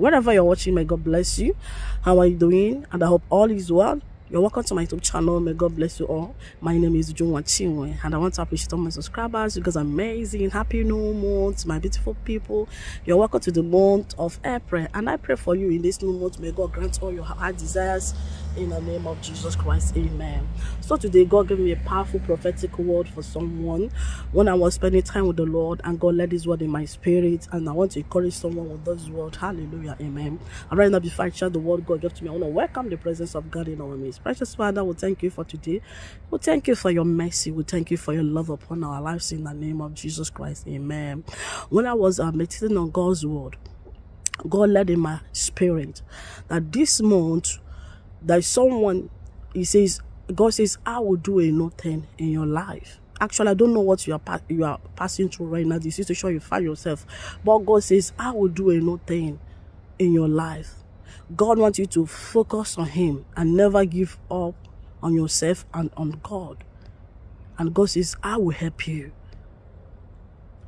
Wherever you're watching, may God bless you. How are you doing? And I hope all is well. You're welcome to my YouTube channel. May God bless you all. My name is Ujunwa Chinwe, and I want to appreciate all my subscribers because amazing. Happy new month, my beautiful people. You're welcome to the month of April, and I pray for you in this new month. May God grant all your heart desires in the name of Jesus Christ. Amen. So today, God gave me a powerful prophetic word for someone when I was spending time with the Lord, and God led His word in my spirit, and I want to encourage someone with this word. Hallelujah. Amen. And right now, before I share the word God gave to me, I want to welcome the presence of God in our midst. Precious Father, we thank you for today. We thank you for your mercy. We thank you for your love upon our lives in the name of Jesus Christ. Amen. When I was uh, meditating on God's word, God led in my spirit that this month there's someone he says God says I will do a nothing in your life. Actually, I don't know what you are you are passing through right now, the situation you find yourself. But God says, I will do a nothing in your life. God wants you to focus on Him and never give up on yourself and on God. And God says, I will help you.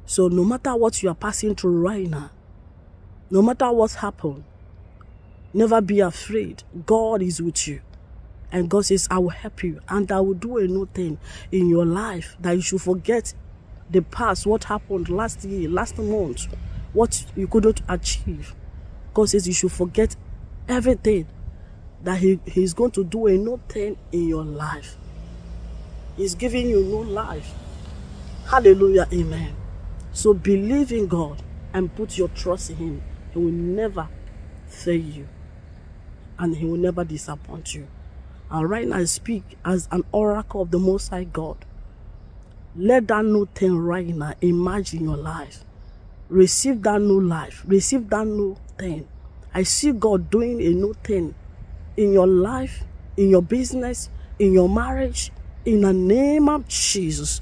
So no matter what you are passing through right now, no matter what's happened, never be afraid. God is with you. And God says, I will help you. And I will do a new thing in your life that you should forget the past, what happened last year, last month, what you couldn't achieve. God says you should forget everything that he, He's going to do a new thing in your life. He's giving you new life. Hallelujah. Amen. So believe in God and put your trust in Him. He will never fail you. And He will never disappoint you. And right now I speak as an oracle of the Most High God. Let that new thing right now emerge in your life. Receive that new life. Receive that new thing. I see God doing a new thing in your life, in your business, in your marriage, in the name of Jesus.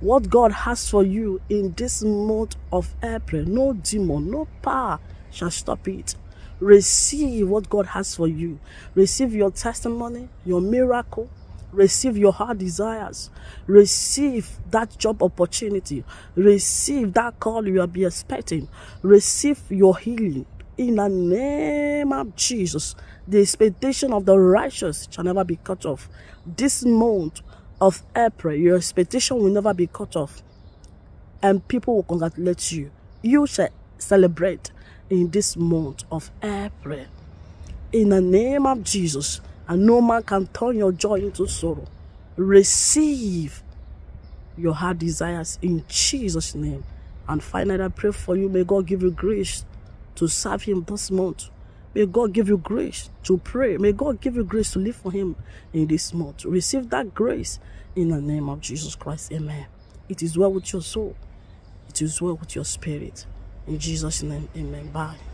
What God has for you in this month of April, no demon, no power shall stop it. Receive what God has for you. Receive your testimony, your miracle. Receive your heart desires. Receive that job opportunity. Receive that call you will be expecting. Receive your healing in the name of Jesus. The expectation of the righteous shall never be cut off. This month of April, your expectation will never be cut off. And people will congratulate you. You shall celebrate in this month of April. In the name of Jesus. And no man can turn your joy into sorrow. Receive your heart desires in Jesus' name. And finally, I pray for you. May God give you grace to serve Him this month. May God give you grace to pray. May God give you grace to live for Him in this month. Receive that grace in the name of Jesus Christ. Amen. It is well with your soul. It is well with your spirit. In Jesus' name, amen. Bye.